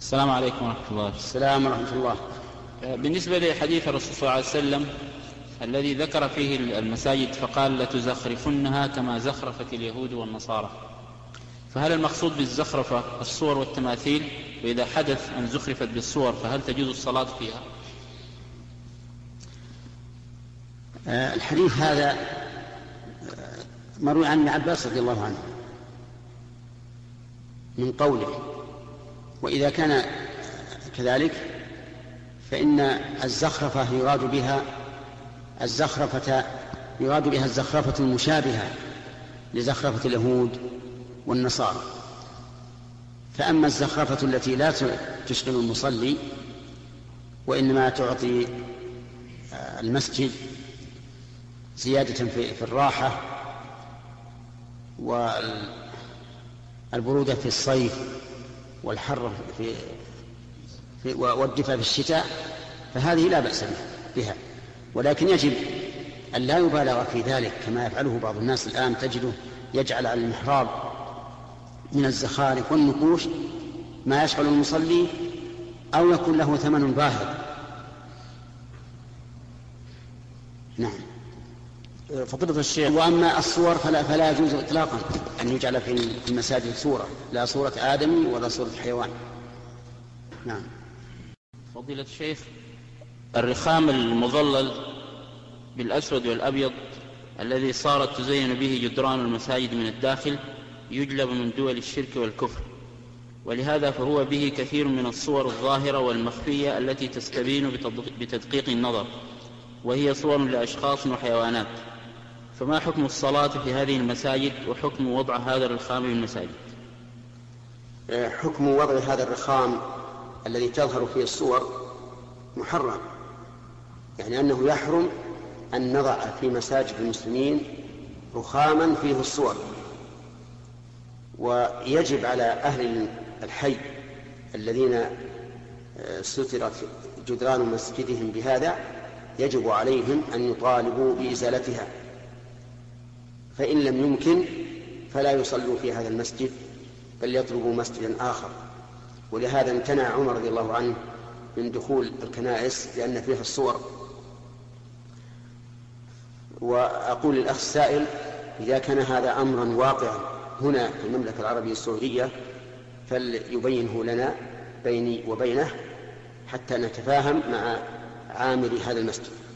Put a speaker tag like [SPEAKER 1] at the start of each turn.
[SPEAKER 1] السلام عليكم ورحمة الله.
[SPEAKER 2] السلام ورحمة الله.
[SPEAKER 1] بالنسبة لحديث الرسول صلى الله عليه وسلم الذي ذكر فيه المساجد فقال لتزخرفنها كما زخرفت اليهود والنصارى. فهل المقصود بالزخرفة الصور والتماثيل؟ وإذا حدث أن زخرفت بالصور فهل تجوز الصلاة فيها؟
[SPEAKER 2] آه، الحديث هذا آه، مروي عن ابن عباس رضي الله عنه من قوله وإذا كان كذلك فإن الزخرفة يراد بها الزخرفة يراد بها الزخرفة المشابهة لزخرفة اليهود والنصارى. فأما الزخرفة التي لا تشغل المصلي وإنما تعطي آه، المسجد زيادة في الراحة والبرودة في الصيف والحر في, في والدفء في الشتاء فهذه لا بأس بها. ولكن يجب أن لا يبالغ في ذلك كما يفعله بعض الناس الآن. تجده يجعل على المحراب من الزخارف والنقوش ما يشغل المصلي أو يكون له ثمن باهظ. نعم.
[SPEAKER 1] فضيلة الشيخ.
[SPEAKER 2] وأما الصور فلا, فلا يجوز إطلاقا أن يجعل في المساجد صورة لا صورة آدمي ولا صورة حيوان. نعم.
[SPEAKER 1] فضيلة الشيخ الرخام المظلل بالأسود والأبيض الذي صارت تزين به جدران المساجد من الداخل يجلب من دول الشرك والكفر. ولهذا فهو به كثير من الصور الظاهرة والمخفية التي تستبين بتدقيق النظر وهي صور لأشخاص وحيوانات. فما حكم الصلاة في هذه المساجد وحكم وضع هذا الرخام في المساجد؟
[SPEAKER 2] حكم وضع هذا الرخام الذي تظهر فيه الصور محرم. يعني أنه يحرم أن نضع في مساجد المسلمين رخاما فيه الصور. ويجب على أهل الحي الذين آه، سترت جدران مسجدهم بهذا يجب عليهم أن يطالبوا بإزالتها. فإن لم يمكن فلا يصلوا في هذا المسجد بل يطلبوا مسجدا آخر. ولهذا امتنع عمر رضي الله عنه من دخول الكنائس لأن فيها الصور. وأقول للأخ السائل إذا كان هذا أمرا واقعا هنا في المملكة العربية السعودية فليبينه لنا بيني وبينه حتى نتفاهم مع عامل هذا المسجد.